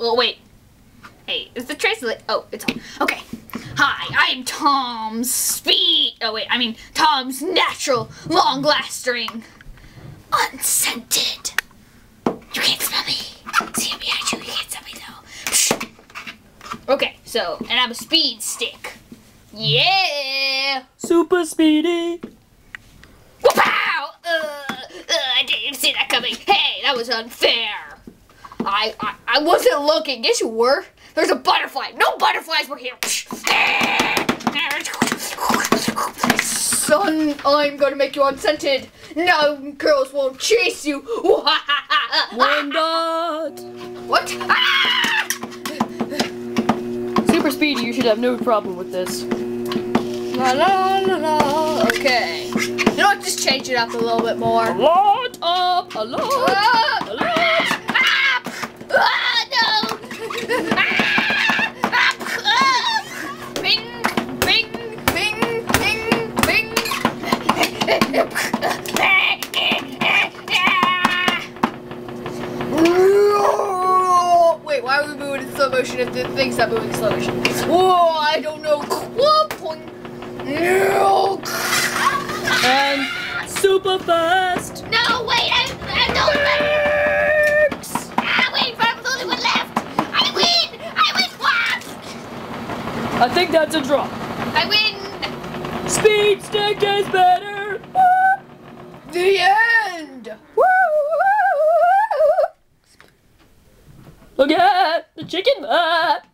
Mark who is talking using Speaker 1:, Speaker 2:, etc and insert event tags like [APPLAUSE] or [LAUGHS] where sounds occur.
Speaker 1: Oh wait. Hey, is the trace like? Oh, it's on. Okay. Hi, I'm Tom's Speed. Oh wait, I mean Tom's natural, long-lasting, unscented. You can't smell me. See it behind you. You can't smell me though. Psh. Okay, so and I'm a speed stick. Yeah.
Speaker 2: Super speedy.
Speaker 1: Wow! Uh, uh, I didn't even see that coming. Hey, that was unfair. I, I I wasn't looking. Yes, you were. There's a butterfly. No butterflies were here. Son, I'm gonna make you unscented. No girls won't chase you. [LAUGHS]
Speaker 2: One dot.
Speaker 1: What? Ah!
Speaker 2: Super speedy. You should have no problem with this.
Speaker 1: La la la la. Okay. You know what? Just change it up a little bit more.
Speaker 2: A lot up. A lot.
Speaker 1: Ah! Ah! Ah, no! Ah! Ah! Ah! Bing! Bing! Bing! Bing! Bing! Wait, why are we moving in slow motion if the thing's not moving in slow motion? Whoa, I don't know. Whoa, point. No.
Speaker 2: And super fast.
Speaker 1: No, wait, I, I don't Ah, wait, but I'm the only one left. I win! I win what?
Speaker 2: I think that's a draw.
Speaker 1: I win!
Speaker 2: Speed stick is better. Woo.
Speaker 1: The end!
Speaker 2: Woo. Look at the chicken butt.